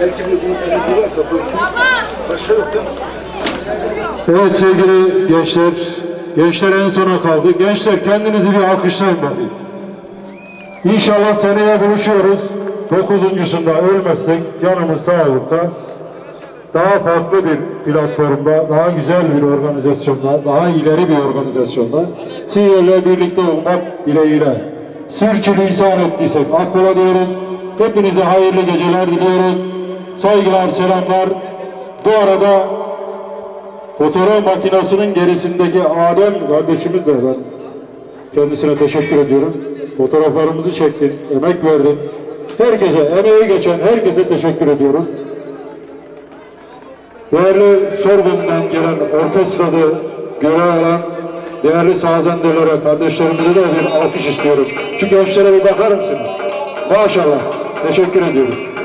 Belki bir bir varsa. Başka yok mi? Evet sevgili gençler, gençler en sona kaldı. Gençler kendinizi bir alkışlayın bakayım. İnşallah seneye buluşuyoruz. Dokuzuncusunda ölmezsek, canımız sağ olursa daha farklı bir platformda, daha güzel bir organizasyonda, daha ileri bir organizasyonda sizlerle birlikte olmak dileğiyle sürçülisan ettiysek affola diyoruz. Hepinize hayırlı geceler diliyoruz. Saygılar, selamlar. Bu arada fotoğraf makinesinin gerisindeki Adem kardeşimiz de ben kendisine teşekkür ediyorum. Fotoğraflarımızı çektin, emek verdin. Herkese, emeği geçen herkese teşekkür ediyoruz. Değerli Sorbon'dan gelen orkestrada görev alan değerli sazendelere, kardeşlerimize de bir alkış istiyorum. Şu gençlere bir bakar mısınız? Maşallah. Teşekkür ediyoruz.